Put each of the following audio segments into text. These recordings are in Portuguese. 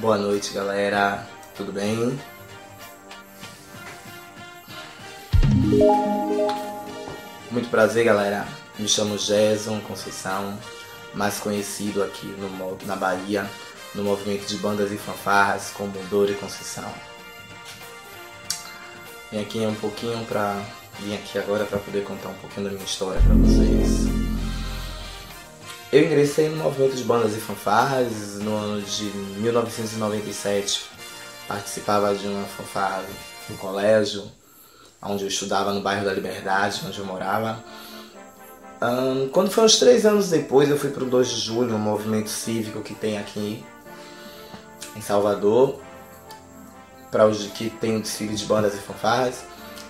Boa noite, galera. Tudo bem? Muito prazer, galera. Me chamo Jason Conceição, mais conhecido aqui no, na Bahia, no movimento de bandas e fanfarras como Dor e Conceição. Vim aqui um pouquinho para vim aqui agora para poder contar um pouquinho da minha história para vocês. Eu ingressei no movimento de bandas e fanfarras no ano de 1997. Participava de uma fanfarra no colégio, onde eu estudava no bairro da Liberdade, onde eu morava. Quando foi uns três anos depois, eu fui para o 2 de julho, um movimento cívico que tem aqui em Salvador, para os que tem o desfile de bandas e fanfarras.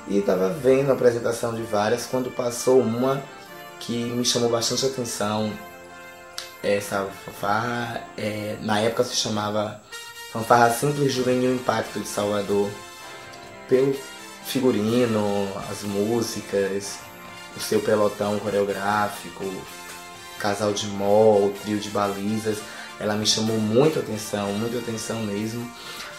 E estava vendo a apresentação de várias quando passou uma que me chamou bastante atenção. Essa fanfarra, é, na época se chamava Fanfarra Simples Juvenil Impacto de Salvador. Pelo figurino, as músicas, o seu pelotão coreográfico, casal de mol, trio de balizas, ela me chamou muito atenção, muita atenção mesmo.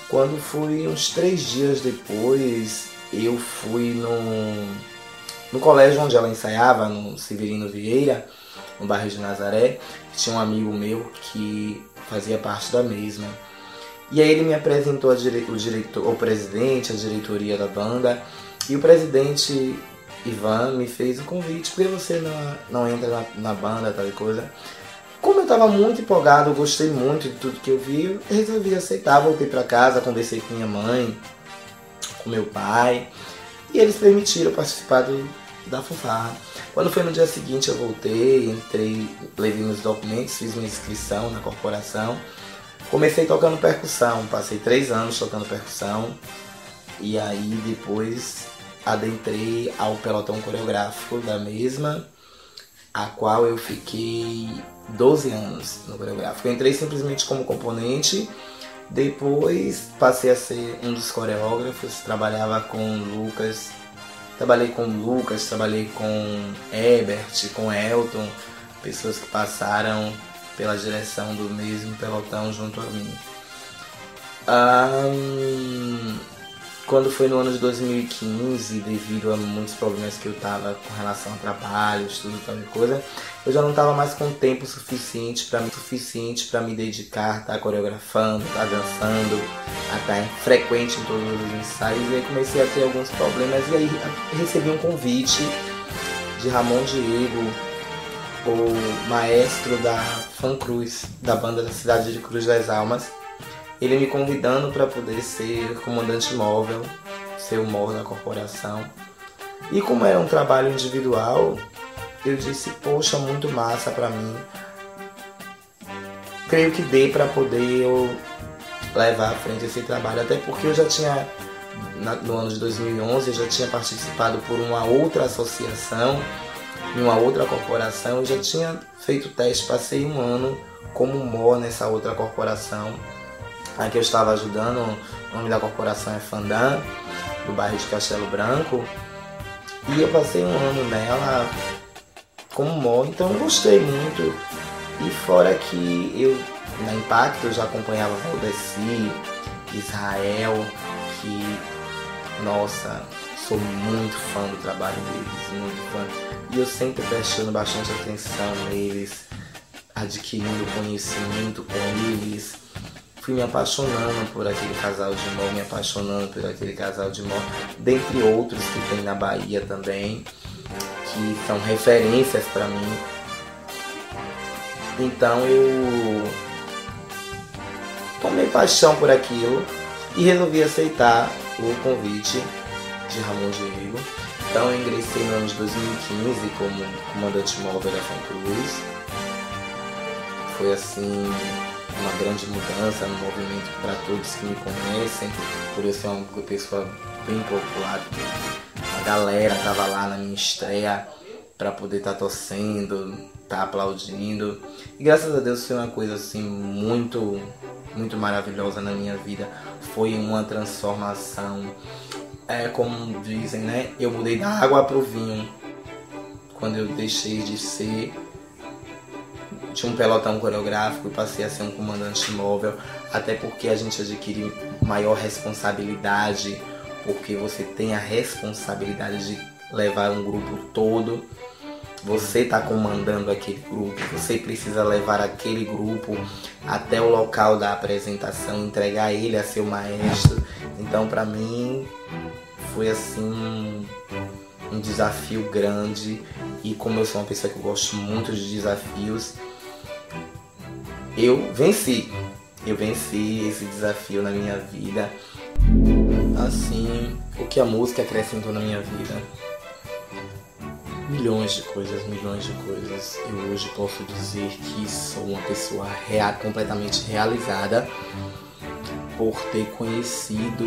Quando fui uns três dias depois, eu fui no, no colégio onde ela ensaiava, no Severino Vieira, no bairro de Nazaré, tinha um amigo meu que fazia parte da mesma. E aí ele me apresentou dire... o, diretor, o presidente, a diretoria da banda, e o presidente Ivan me fez o convite, porque você não, não entra na, na banda, tal coisa. Como eu estava muito empolgado, gostei muito de tudo que eu vi, eu resolvi aceitar, voltei para casa, conversei com minha mãe, com meu pai, e eles permitiram participar do, da fanfarra. Quando foi no dia seguinte eu voltei, entrei, levei meus documentos, fiz minha inscrição na corporação, comecei tocando percussão, passei três anos tocando percussão, e aí depois adentrei ao pelotão coreográfico da mesma, a qual eu fiquei 12 anos no coreográfico. Eu entrei simplesmente como componente, depois passei a ser um dos coreógrafos, trabalhava com Lucas, trabalhei com Lucas, trabalhei com Ebert, com Elton, pessoas que passaram pela direção do mesmo pelotão junto a mim. Um, quando foi no ano de 2015, devido a muitos problemas que eu tava com relação a trabalho, estudo tal coisa, eu já não tava mais com tempo suficiente para suficiente para me dedicar, tá coreografando, tá dançando, a tá frequente em todos os ensaios e aí comecei a ter alguns problemas e aí recebi um convite de Ramon Diego, o maestro da Fan Cruz, da banda da cidade de Cruz das Almas, ele me convidando para poder ser comandante móvel, ser o MOR da corporação. E como era um trabalho individual, eu disse, poxa, muito massa para mim. Creio que dê para poder eu levar à frente esse trabalho, até porque eu já tinha no ano de 2011 eu já tinha participado por uma outra associação, em uma outra corporação, eu já tinha feito teste, passei um ano como MOR nessa outra corporação a que eu estava ajudando, o nome da corporação é Fandan, do bairro de Castelo Branco. E eu passei um ano nela como mó, então eu gostei muito. E fora que eu, na Impacto, eu já acompanhava Valdeci, Israel, que, nossa, sou muito fã do trabalho deles, muito fã. E eu sempre prestando bastante atenção neles, adquirindo conhecimento com eles fui me apaixonando por aquele casal de mó, me apaixonando por aquele casal de mó, dentre outros que tem na Bahia também, que são referências para mim. Então eu tomei paixão por aquilo e resolvi aceitar o convite de Ramon Diego. Então eu ingressei no ano de 2015 como comandante móvel da Cruz. Foi assim uma grande mudança no movimento para todos que me conhecem, por eu ser uma pessoa bem popular. A galera tava lá na minha estreia para poder estar tá torcendo, tá aplaudindo. E graças a Deus foi uma coisa assim muito, muito maravilhosa na minha vida. Foi uma transformação. É como dizem, né? Eu mudei da água pro vinho. Quando eu deixei de ser tinha um pelotão coreográfico e passei a ser um comandante móvel, até porque a gente adquire maior responsabilidade, porque você tem a responsabilidade de levar um grupo todo. Você está comandando aquele grupo, você precisa levar aquele grupo até o local da apresentação, entregar ele a seu maestro. Então, para mim, foi assim um desafio grande e como eu sou uma pessoa que gosto muito de desafios, eu venci. Eu venci esse desafio na minha vida. Assim, o que a música acrescentou na minha vida? Milhões de coisas, milhões de coisas. Eu hoje posso dizer que sou uma pessoa real, completamente realizada por ter conhecido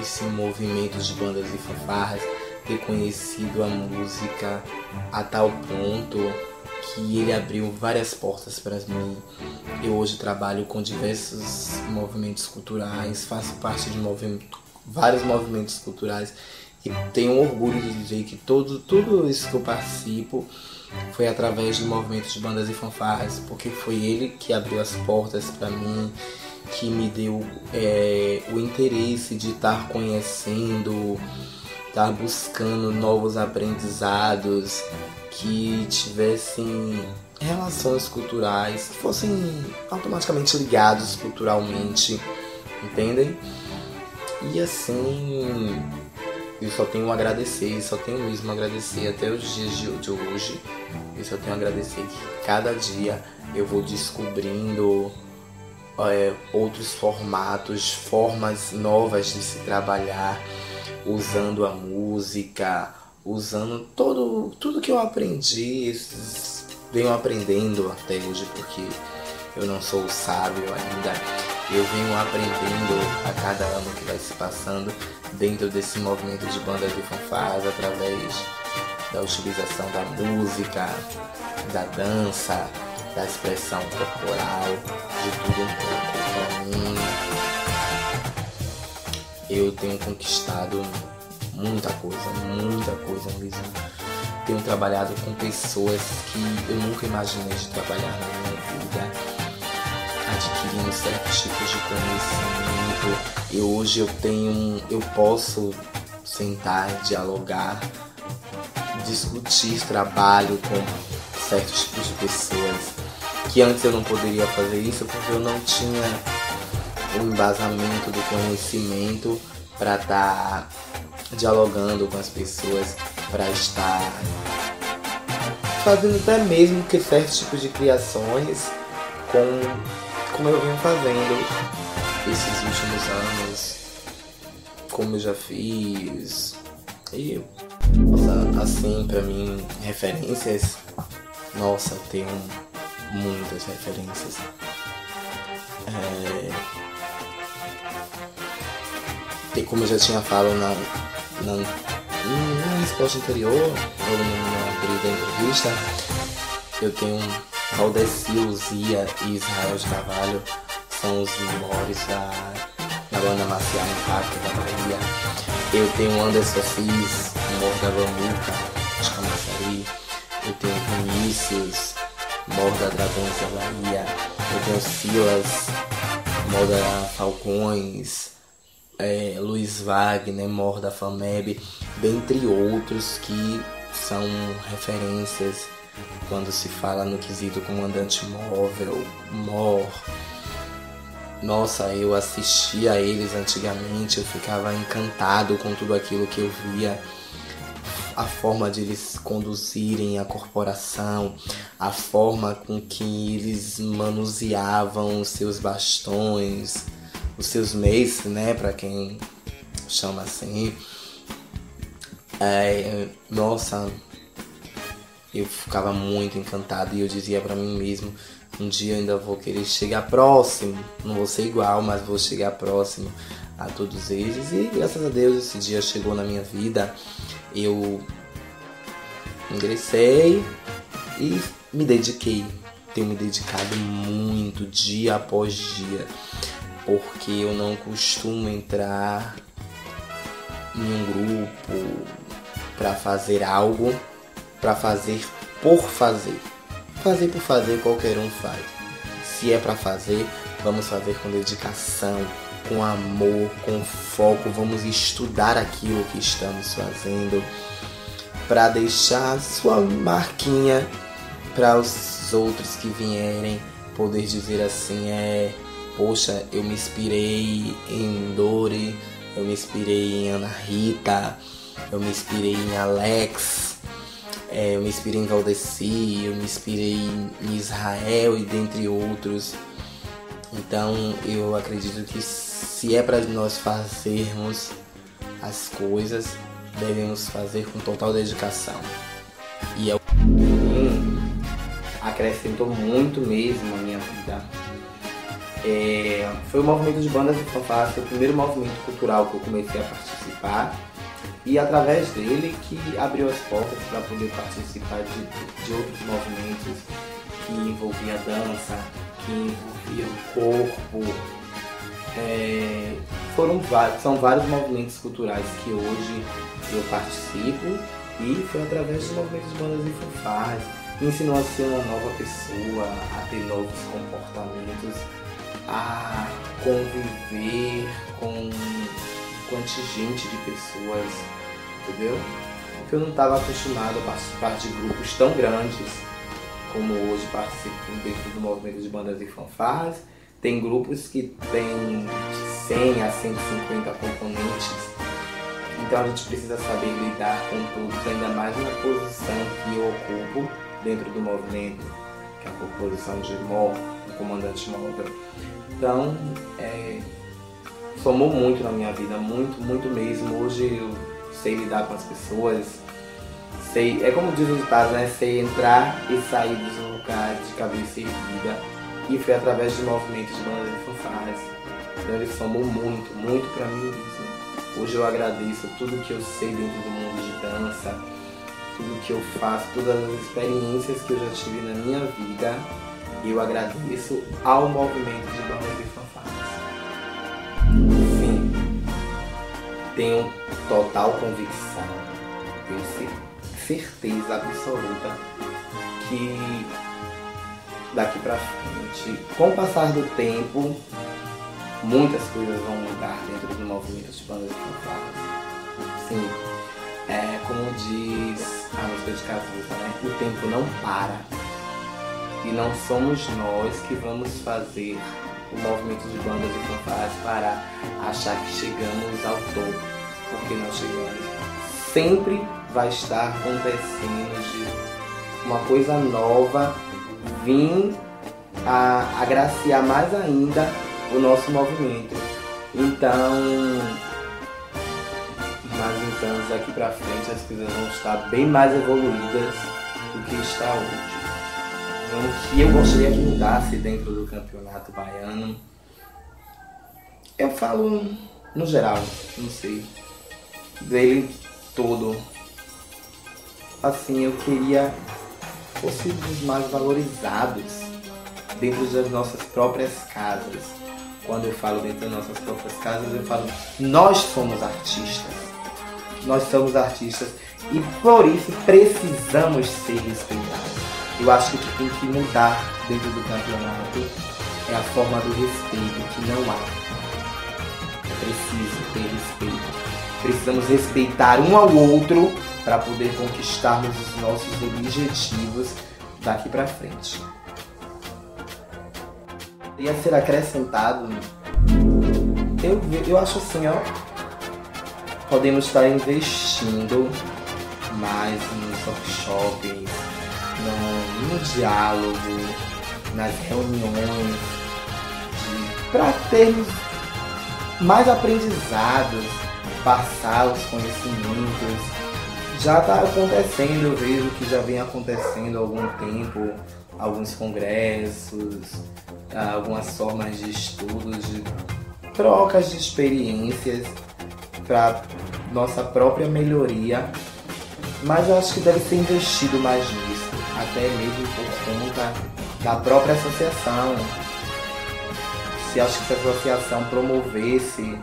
esse movimento de bandas e fanfarras, ter conhecido a música a tal ponto que ele abriu várias portas para mim. Eu hoje trabalho com diversos movimentos culturais, faço parte de movimento, vários movimentos culturais e tenho orgulho de dizer que todo, tudo isso que eu participo foi através do movimento de bandas e fanfarras, porque foi ele que abriu as portas para mim, que me deu é, o interesse de estar conhecendo, estar buscando novos aprendizados, que tivessem relações culturais, que fossem automaticamente ligados culturalmente, entendem? E assim, eu só tenho a agradecer, só tenho mesmo a agradecer até os dias de, de hoje. Eu só tenho a agradecer que cada dia eu vou descobrindo é, outros formatos, formas novas de se trabalhar, usando a música, usando todo, tudo que eu aprendi, venho aprendendo até hoje, porque eu não sou sábio ainda. Eu venho aprendendo a cada ano que vai se passando dentro desse movimento de bandas de fanfarras através da utilização da música, da dança, da expressão corporal, de tudo um pouco. Eu tenho conquistado muita coisa, muita coisa mesmo. Tenho trabalhado com pessoas que eu nunca imaginei de trabalhar na minha vida, adquirindo certos tipos de conhecimento. E hoje eu tenho, eu posso sentar, dialogar, discutir trabalho com certos tipos de pessoas que antes eu não poderia fazer isso porque eu não tinha o embasamento do conhecimento para estar tá dialogando com as pessoas, para estar fazendo até mesmo que certos tipos de criações com como eu venho fazendo esses últimos anos, como eu já fiz. E assim para mim referências, nossa, tenho muitas referências. É, e como eu já tinha falado na, na, na resposta anterior, ou na da entrevista, eu tenho Valdeci, Luzia e Israel de Carvalho, são os maiores da, da banda marcial Impacto da Bahia. Eu tenho Anderson Assis, Morro da Vamuca, de Camaçari. Eu tenho Vinícius, Morro da Dragões da Bahia. Eu tenho Silas, Morro da Falcões é, Luiz Wagner, Mor da FAMEB, dentre outros que são referências quando se fala no quesito comandante móvel, Mor. Nossa, eu assistia a eles antigamente, eu ficava encantado com tudo aquilo que eu via. A forma de eles conduzirem a corporação, a forma com que eles manuseavam os seus bastões, os seus meses, né, para quem chama assim. É, nossa, eu ficava muito encantado e eu dizia para mim mesmo, um dia eu ainda vou querer chegar próximo, não vou ser igual, mas vou chegar próximo a todos eles e graças a Deus esse dia chegou na minha vida. Eu ingressei e me dediquei. Tenho me dedicado muito dia após dia porque eu não costumo entrar em um grupo para fazer algo, para fazer por fazer. fazer por fazer qualquer um faz. Se é para fazer, vamos fazer com dedicação, com amor, com foco, vamos estudar aquilo que estamos fazendo para deixar sua marquinha para os outros que vierem poder dizer assim é poxa eu me inspirei em Dori eu me inspirei em Ana Rita eu me inspirei em Alex é, eu me inspirei em Valdeci eu me inspirei em Israel e dentre outros então eu acredito que se é para nós fazermos as coisas devemos fazer com total dedicação e é acrescentou muito mesmo a minha vida. É, foi o movimento de bandas de fanfarras, foi o primeiro movimento cultural que eu comecei a participar e através dele que abriu as portas para poder participar de, de outros movimentos que envolvia dança, que envolvia o corpo. É, foram vários, são vários movimentos culturais que hoje eu participo e foi através dos movimentos de bandas e fanfarras me ensinou a ser uma nova pessoa, a ter novos comportamentos, a conviver com contingente de pessoas, entendeu? Porque eu não estava acostumado a participar de grupos tão grandes como hoje participo dentro do movimento de bandas e fanfarras. Tem grupos que têm 100 a 150 componentes então a gente precisa saber lidar com todos, ainda mais na posição que eu ocupo dentro do movimento, que é a composição de o comandante móvel. Então, é, somou muito na minha vida, muito, muito mesmo. Hoje eu sei lidar com as pessoas, sei, é como diz o ditado, né? Sei entrar e sair dos lugares de cabeça erguida. E foi através de movimentos de bandas e fanfarras. Então ele somou muito, muito para mim mesmo. Hoje eu agradeço tudo que eu sei dentro do mundo de dança, tudo que eu faço, todas as experiências que eu já tive na minha vida. E eu agradeço ao movimento de bandas e fanfarras. Sim, tenho total convicção, tenho certeza absoluta que daqui pra frente, com o passar do tempo, muitas coisas vão mudar dentro do movimento de bandas e fanfarras. Sim, é como diz a música de Cazuza, né? O tempo não para. E não somos nós que vamos fazer o movimento de bandas e fanfarras parar, achar que chegamos ao topo, porque não chegamos. Sempre vai estar acontecendo de uma coisa nova vir a agraciar mais ainda o nosso movimento. Então, mais uns anos daqui para frente as coisas vão estar bem mais evoluídas do que está hoje. Então, o que eu gostaria que mudasse dentro do campeonato baiano, eu falo no geral, não sei, dele todo. Assim, eu queria fossemos mais valorizados dentro das nossas próprias casas. Quando eu falo dentro das nossas próprias casas, eu falo nós somos artistas nós somos artistas e por isso precisamos ser respeitados. Eu acho que o que tem que mudar dentro do campeonato é a forma do respeito, que não há. É preciso ter respeito. Precisamos respeitar um ao outro para poder conquistarmos os nossos objetivos daqui para frente. Ia ser acrescentado, eu, eu acho assim, ó, podemos estar investindo mais nos workshops, no, diálogo, nas reuniões, para termos mais aprendizados, passar os conhecimentos. Já está acontecendo, eu vejo que já vem acontecendo há algum tempo, alguns congressos, algumas formas de estudos, de trocas de experiências para nossa própria melhoria, mas eu acho que deve ser investido mais nisso, até mesmo por conta da própria associação. Se a associação promovesse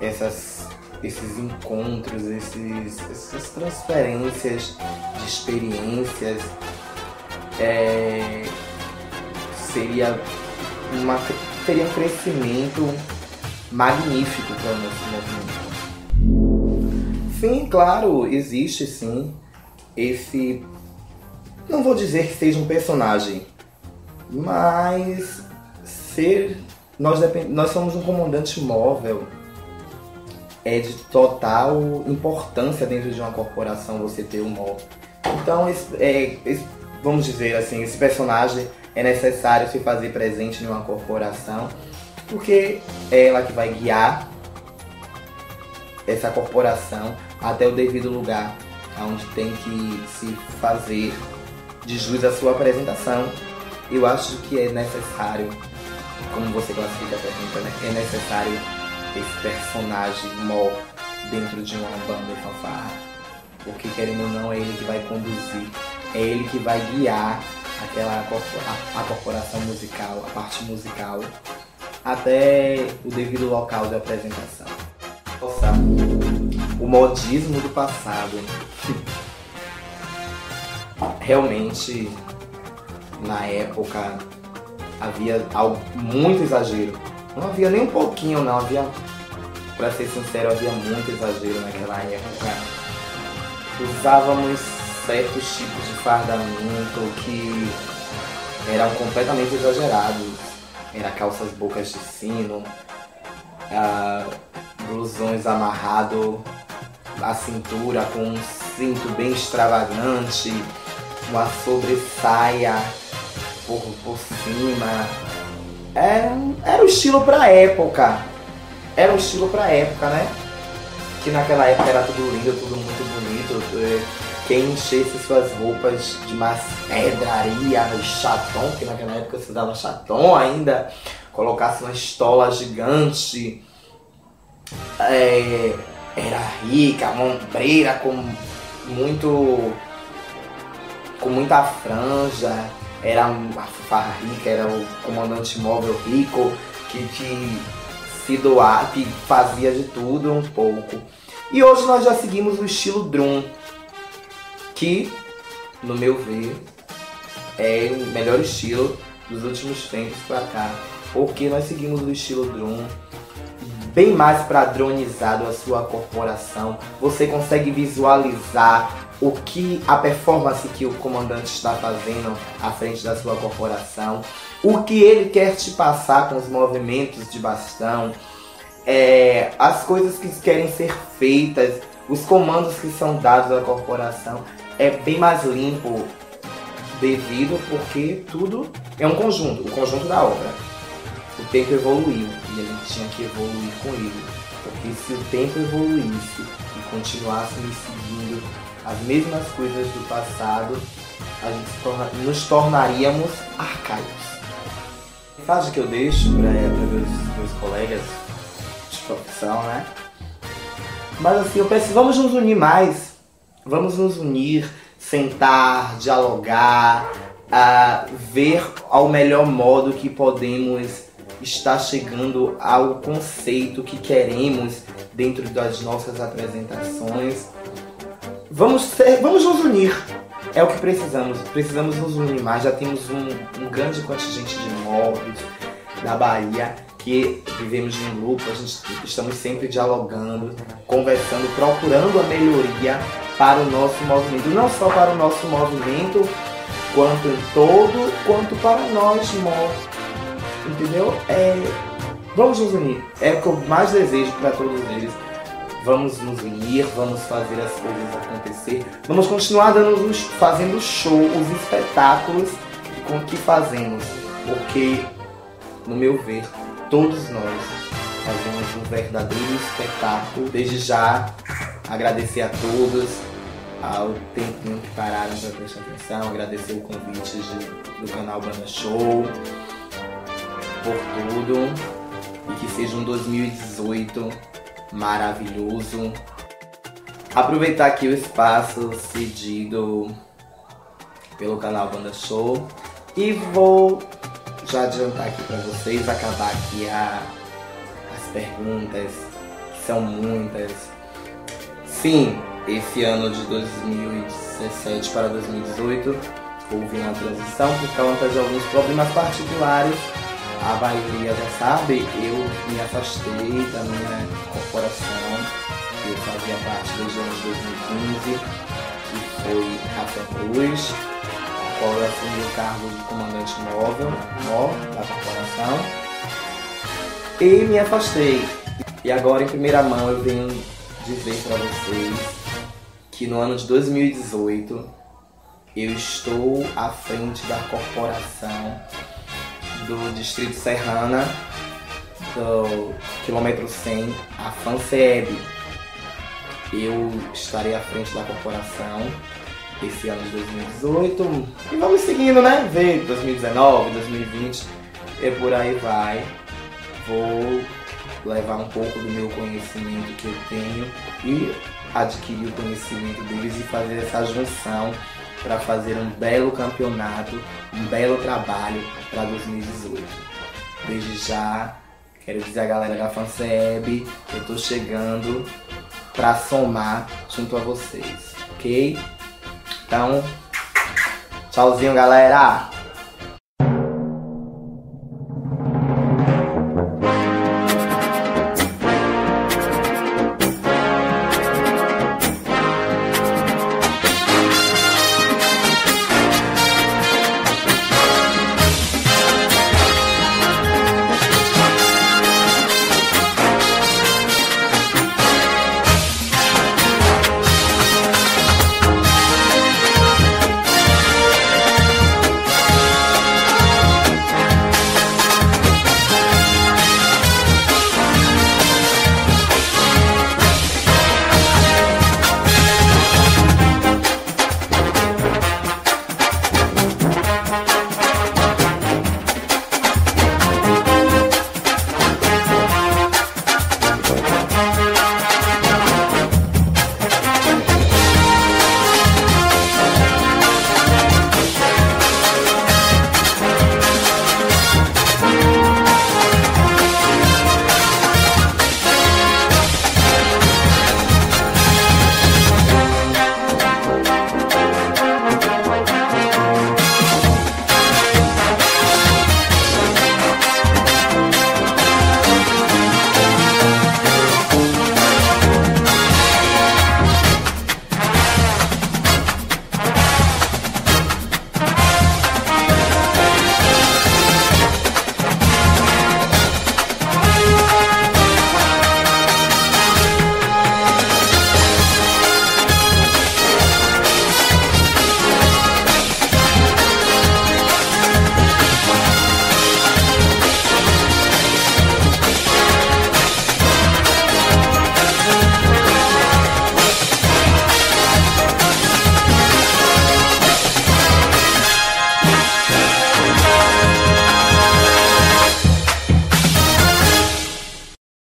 essas, esses encontros, esses, essas transferências de experiências, é, seria, uma, teria um crescimento magnífico para o nosso movimento. Sim, claro, existe sim esse. Não vou dizer que seja um personagem, mas ser. Nós, nós somos um comandante móvel. É de total importância dentro de uma corporação você ter um móvel. Então, esse, é, esse, vamos dizer assim, esse personagem é necessário se fazer presente em uma corporação, porque é ela que vai guiar essa corporação até o devido lugar, onde tem que se fazer de jus à sua apresentação. Eu acho que é necessário, como você classifica a pergunta, né? é necessário esse personagem mó dentro de uma banda fanfarra. Porque querendo ou não, é ele que vai conduzir, é ele que vai guiar aquela a, a corporação musical, a parte musical, até o devido local de apresentação. Nossa, o modismo do passado. Realmente, na época, havia algo muito exagero. Não havia nem um pouquinho, não. Havia, pra ser sincero, havia muito exagero naquela época. Usávamos certos tipos de fardamento que eram completamente exagerados. Era calças bocas de sino, uh, blusões amarrado à cintura com um cinto bem extravagante, uma sobressaia por, por cima. Era, era o estilo pra época. Era o estilo pra época, né? Que naquela época era tudo lindo, tudo muito bonito. Eh, quem enchesse suas roupas de mais pedraria, chaton, que naquela época se usava chaton ainda, colocasse uma estola gigante, é, era rica, ombreira com muito. Com muita franja, era uma farra rica, era o comandante móvel rico que, se doava, que fazia de tudo um pouco. E hoje nós já seguimos o estilo drum que, no meu ver, é o melhor estilo dos últimos tempos para cá, porque nós seguimos o estilo drone bem mais padronizado a sua corporação. Você consegue visualizar o que a performance que o comandante está fazendo à frente da sua corporação, o que ele quer te passar com os movimentos de bastão, é, as coisas que querem ser feitas, os comandos que são dados à corporação é bem mais limpo devido porque tudo é um conjunto, o conjunto da obra. O tempo evoluiu e gente tinha que evoluir com ele. Porque se o tempo evoluísse e continuássemos seguindo as mesmas coisas do passado, a gente torna, nos tornaríamos arcaicos. A mensagem que eu deixo para meus, meus colegas de profissão, né? Mas assim, eu penso, vamos nos unir mais Vamos nos unir, sentar, dialogar, uh, ver ao melhor modo que podemos estar chegando ao conceito que queremos dentro das nossas apresentações. Vamos, ser, vamos nos unir. É o que precisamos. Precisamos nos unir mais. Já temos um, um grande contingente de móveis da Bahia que vivemos em grupo, a gente estamos sempre dialogando, conversando, procurando a melhoria para o nosso movimento, não só para o nosso movimento, quanto em todo, quanto para nós, entendeu? É, vamos nos unir, é o que eu mais desejo para todos eles. Vamos nos unir, vamos fazer as coisas acontecer, vamos continuar dando, fazendo show, os espetáculos com que fazemos, porque, no meu ver, todos nós fazemos um verdadeiro espetáculo. Desde já, agradecer a todos, ao tempinho que pararam para prestar atenção, agradecer o convite de, do canal Banda Show por tudo. E que seja um 2018 maravilhoso. Aproveitar aqui o espaço cedido pelo canal Banda Show e vou já adiantar aqui para vocês, acabar aqui a, as perguntas, que são muitas. Sim, esse ano de 2017 para 2018 houve uma transição por causa de alguns problemas particulares. A maioria já sabe, eu me afastei da minha corporação, eu fazia parte desde o ano de 2015, que foi Café Cruz, qual eu assumi o cargo de comandante móvel da corporação e me afastei. E agora, em primeira mão, eu venho dizer para vocês que no ano de 2018 eu estou à frente da corporação do Distrito Serrana, do quilômetro 100, a FANCEB. Eu estarei à frente da corporação esse ano de 2018 e vamos seguindo, né? Ver 2019, 2020 e por aí vai. Vou levar um pouco do meu conhecimento que eu tenho e adquirir o conhecimento deles e fazer essa junção para fazer um belo campeonato, um belo trabalho para 2018. Desde já, quero dizer a galera da FanSeb que eu tô chegando para somar junto a vocês, ok? Então, tchauzinho galera!